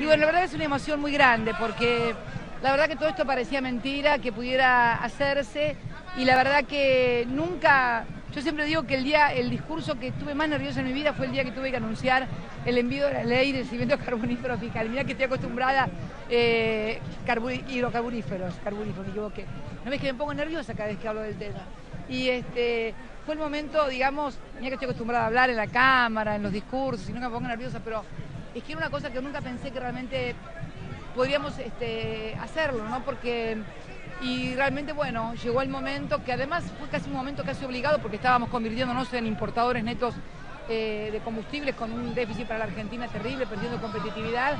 Y bueno, la verdad es una emoción muy grande porque la verdad que todo esto parecía mentira, que pudiera hacerse y la verdad que nunca, yo siempre digo que el día, el discurso que estuve más nervioso en mi vida fue el día que tuve que anunciar el envío de la ley de cimientos carboníferos fiscal. Mira que estoy acostumbrada eh, hidrocarburíferos, carburíferos, me equivoqué. No ves que me pongo nerviosa cada vez que hablo del tema. Y este fue el momento, digamos, mira que estoy acostumbrada a hablar en la cámara, en los discursos, y nunca me pongo nerviosa, pero es que era una cosa que nunca pensé que realmente podríamos este, hacerlo, ¿no? Porque, y realmente, bueno, llegó el momento que además fue casi un momento casi obligado porque estábamos convirtiéndonos en importadores netos eh, de combustibles con un déficit para la Argentina terrible, perdiendo competitividad.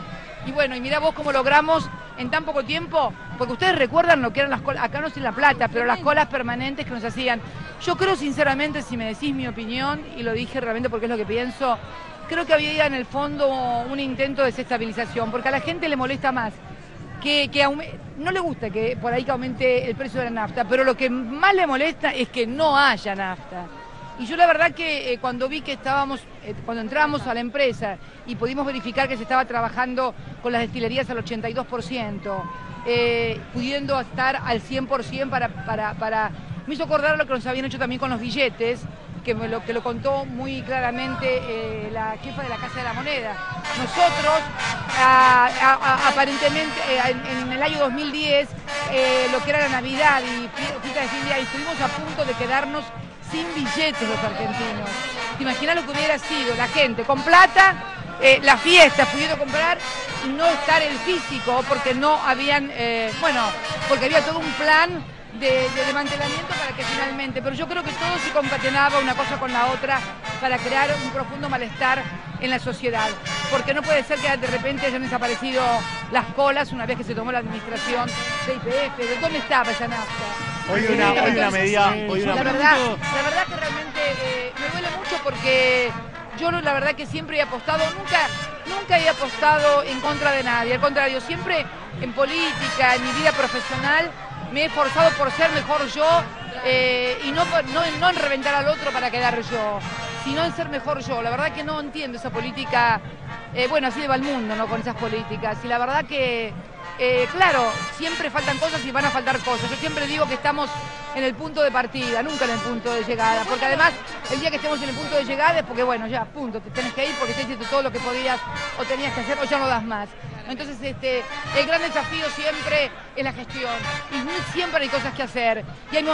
Y bueno, y mira vos cómo logramos en tan poco tiempo, porque ustedes recuerdan lo que eran las colas, acá no sin La Plata, pero las colas permanentes que nos hacían. Yo creo sinceramente, si me decís mi opinión, y lo dije realmente porque es lo que pienso, creo que había en el fondo un intento de desestabilización, porque a la gente le molesta más que, no le gusta que por ahí aumente el precio de la nafta, pero lo que más le molesta es que no haya nafta. Y yo la verdad que eh, cuando vi que estábamos, eh, cuando entramos a la empresa y pudimos verificar que se estaba trabajando con las destilerías al 82%, eh, pudiendo estar al 100% para, para, para... Me hizo acordar lo que nos habían hecho también con los billetes, que, lo, que lo contó muy claramente eh, la jefa de la Casa de la Moneda. Nosotros, aparentemente, eh, en, el año 2010, eh, lo que era la Navidad y fiesta de fin de año, estuvimos a punto de quedarnos sin billetes los argentinos. ¿Te imaginas lo que hubiera sido la gente con plata, la fiesta, pudiendo comprar y no estar en físico porque no habían, bueno, porque había todo un plan de, de, desmantelamiento para que finalmente, pero yo creo que todo se concatenaba una cosa con la otra para crear un profundo malestar en la sociedad, porque no puede ser que de repente hayan desaparecido las colas una vez que se tomó la administración de IPF, ¿de dónde estaba esa nafta? Hoy una, hoy una medida, hoy una la, verdad, la verdad que realmente eh, me duele mucho porque yo la verdad que siempre he apostado, nunca, nunca he apostado en contra de nadie, al contrario, siempre en política, en mi vida profesional, me he esforzado por ser mejor yo eh, y no, no, en reventar al otro para quedar yo, sino en ser mejor yo. La verdad que no entiendo esa política, eh, bueno, así va el mundo, ¿no? Con esas políticas. Y la verdad que, eh, claro, siempre faltan cosas y van a faltar cosas. Yo siempre digo que estamos en el punto de partida, nunca en el punto de llegada, porque además el día que estemos en el punto de llegada es porque, bueno, ya, punto, te tenés que ir porque ya hiciste todo lo que podías o tenías que hacer o ya no das más. Entonces, este, el gran desafío siempre es la gestión. Y siempre hay cosas que hacer. Y hay,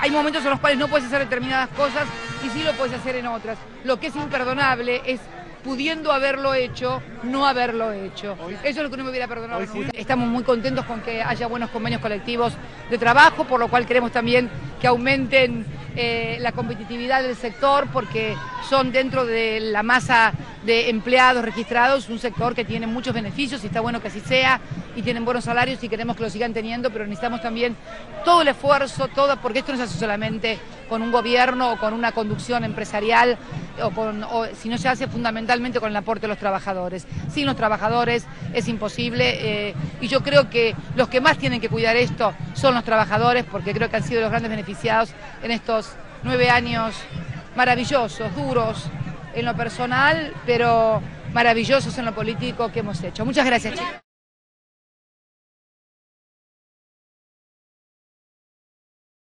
hay momentos en los cuales no puedes hacer determinadas cosas y sí lo puedes hacer en otras. Lo que es imperdonable es pudiendo haberlo hecho, no haberlo hecho. Eso es lo que no me hubiera perdonado. Estamos muy contentos con que haya buenos convenios colectivos de trabajo, por lo cual queremos también que aumenten eh, la competitividad del sector porque son dentro de la masa de empleados registrados un sector que tiene muchos beneficios y está bueno que así sea y tienen buenos salarios y queremos que lo sigan teniendo, pero necesitamos también todo el esfuerzo, todo, porque esto no se hace solamente con un gobierno o con una conducción empresarial, o con, si no se hace fundamentalmente con el aporte de los trabajadores. Sin los trabajadores es imposible eh, y yo creo que los que más tienen que cuidar esto son los trabajadores, porque creo que han sido los grandes beneficiados en estos nueve años maravillosos, duros en lo personal, pero maravillosos en lo político que hemos hecho. Muchas gracias.